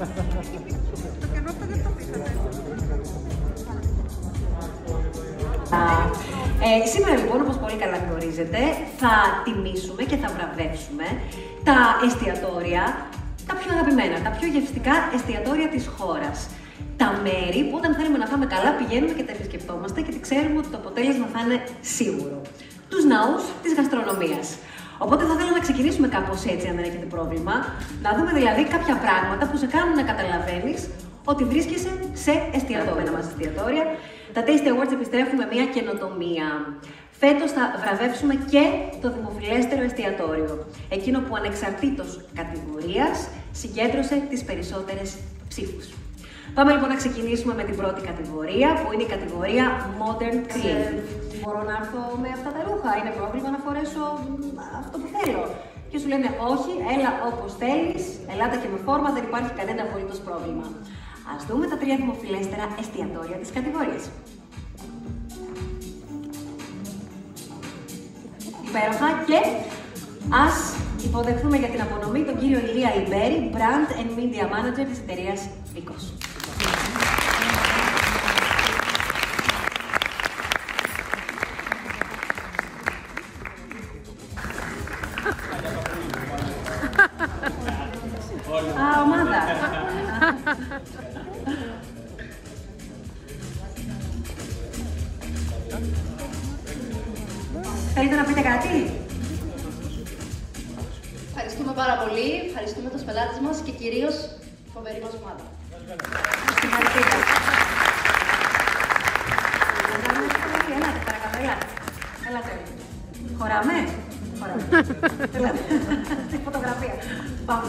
Το κενό αυτό δεν το πήρατε. Ε, σήμερα λοιπόν, όπως πολύ καλά γνωρίζετε, θα τιμήσουμε και θα βραβεύσουμε τα εστιατόρια, τα πιο αγαπημένα, τα πιο γευστικά εστιατόρια της χώρας. Τα μέρη που όταν θέλουμε να φάμε καλά πηγαίνουμε και τα επισκεπτόμαστε και ξέρουμε ότι το αποτέλεσμα θα είναι σίγουρο. Τους ναούς της γαστρονομίας. Οπότε θα ήθελα να ξεκινήσουμε κάπως έτσι, αν δεν έχετε πρόβλημα. Να δούμε δηλαδή κάποια πράγματα που σε κάνουν να καταλαβαίνεις ότι βρίσκεσαι σε εστιατόρια μας εστιατόρια. Τα Taste Awards επιστρέφουν με μια καινοτομία. Φέτος θα βραβεύσουμε και το δημοφιλέστερο εστιατόριο. Εκείνο που ανεξαρτήτως κατηγορίας συγκέντρωσε τις περισσότερες ψήφους. Πάμε λοιπόν να ξεκινήσουμε με την πρώτη κατηγορία, που είναι η κατηγορία Modern Creative. Μπορώ να έρθω με αυτά τα ρούχα, είναι πρόβλημα να φορέσω αυτό που θέλω. Και σου λένε όχι, έλα όπως θέλεις, ελάτε και με φόρμα, δεν υπάρχει κανένα απολύτως πρόβλημα. Α δούμε τα τρία δημοφιλέστερα εστιατόρια της κατηγορίας. Υπέροχα και ας υποδεχθούμε για την απονομή τον κύριο Ηλία Ιμπέρη, Brand and Media Manager της εταιρείας Vicos. Α, ομάδα. Θέλετε να πείτε κάτι; Ευχαριστούμε πάρα πολύ, ευχαριστούμε τους πελάτες μας και κυρίως φοβερή μας ομάδα. Συγχαρητήρια. Ελάτε, παρακαλώ, ελάτε. Ελάτε. Χωράμε. Χωράμε. Ελάτε. Στη φωτογραφία. Πάμε.